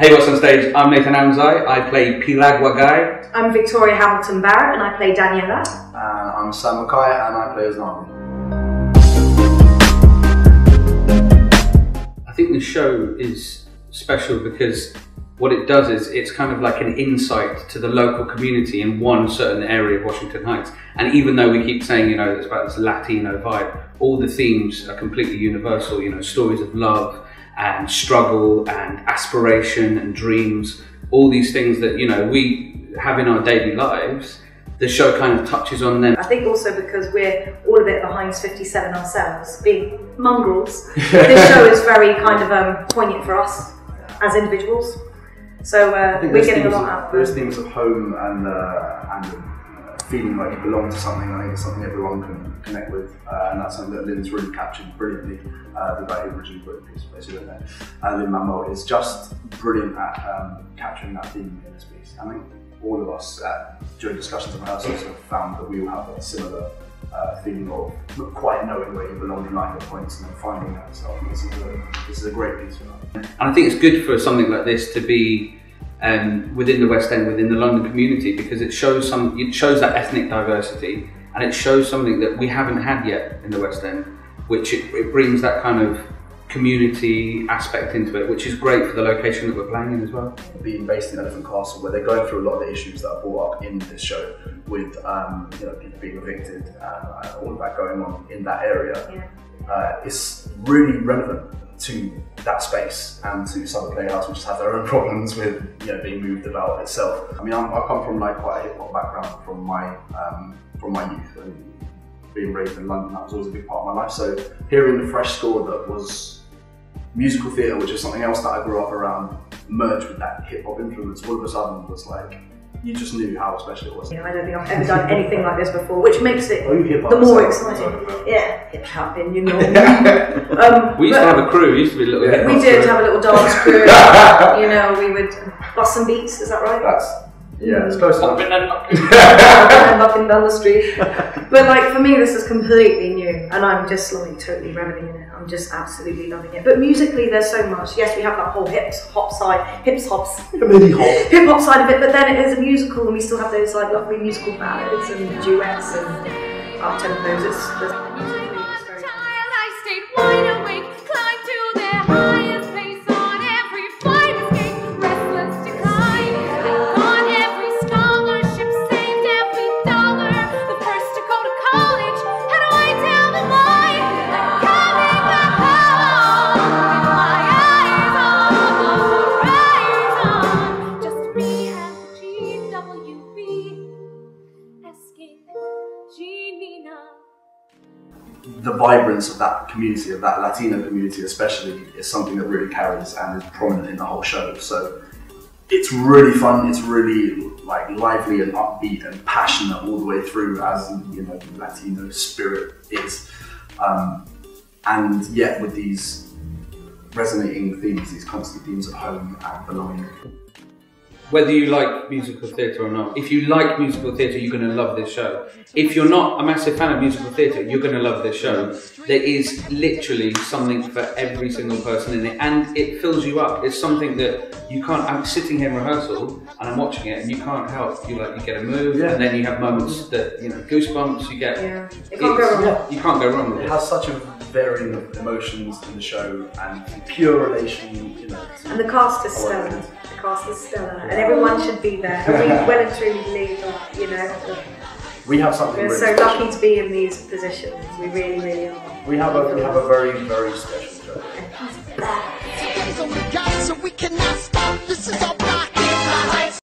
Hey, what's on stage? I'm Nathan Amzi. I play Piragua Guy. I'm Victoria Hamilton Barritt and I play Daniela. Uh, I'm Sam Mackay and I play as I think the show is special because what it does is it's kind of like an insight to the local community in one certain area of Washington Heights. And even though we keep saying, you know, it's about this Latino vibe, all the themes are completely universal, you know, stories of love and struggle and aspiration and dreams, all these things that, you know, we have in our daily lives. The show kind of touches on them. I think also because we're all a bit behind 57 ourselves, being mongrels, this show is very kind of um, poignant for us as individuals. So uh, we're getting a lot of, out of There's themes of home and, uh, and feeling like you belong to something. I think it's something everyone can connect with, uh, and that's something that Lin's really captured brilliantly. Uh, the guy who originally wrote the there. Uh, Lin-Manuel is just brilliant at um, capturing that theme in this piece. I think all of us, uh, during discussions and rehearsals, have found that we all have a similar uh, feeling of not quite knowing where you belong in life at points and then finding that. So this is a, this is a great piece for that. And I think it's good for something like this to be um, within the West End, within the London community, because it shows some, it shows that ethnic diversity, and it shows something that we haven't had yet in the West End, which it, it brings that kind of community aspect into it, which is great for the location that we're playing in as well. Being based in Elephant Castle, where they're going through a lot of the issues that are brought up in this show, with um, you know people being evicted and all of that going on in that area, Yeah. uh, it's really relevant to that space and to Southwark Playhouse, which have their own problems with you know being moved about itself. I mean, I'm, I come from like quite a hip hop background from my um, from my youth and being raised in London. That was always a big part of my life. So hearing the fresh score that was musical theatre, which is something else that I grew up around, merged with that hip hop influence, all of a sudden was like you just knew how special it was. You know, I don't think I've ever done anything like this before, which makes it Oh, you the more exciting. Yeah, hip hop in, you know. um, We used to have a crew, we used to be a little Yeah. We did crew. have a little dance crew. you know, we would bust some beats. Is that right? That's yeah, it's close Up enough. in and up. and down the street. But like for me, this is completely new, and I'm just like totally reveling in it. I'm just absolutely loving it. But musically, there's so much. Yes, we have that whole hips hop side, hips hops, Really hot. hip hop side of it. But then it is a musical, and we still have those like lovely musical ballads and duets and up tempos. It's, it's musically it's very. The vibrance of that community, of that Latino community especially, is something that really carries and is prominent in the whole show. So it's really fun. It's really like lively and upbeat and passionate all the way through, as you know, the Latino spirit is. Um, and yet with these resonating themes, these constant themes of home and belonging. Whether you like musical theatre or not, if you like musical theatre, you're going to love this show. If you're not a massive fan of musical theatre, you're going to love this show. There is literally something for every single person in it, and it fills you up. It's something that you can't. I'm sitting here in rehearsal and I'm watching it, and you can't help. You like you get a move, Yeah. and then you have moments that you know goosebumps. You get. Yeah, it can't go wrong. You can't go wrong with It it. has such a varying of emotions in the show and pure relation, you know. And the cast is stellar. it. The cast is stellar, and everyone should be there. And we well and truly believe that, you know, We have something we're really so special. lucky to be in these positions. We really, really are. We have a we have a very very special show. So we got, so we cannot stop. This is our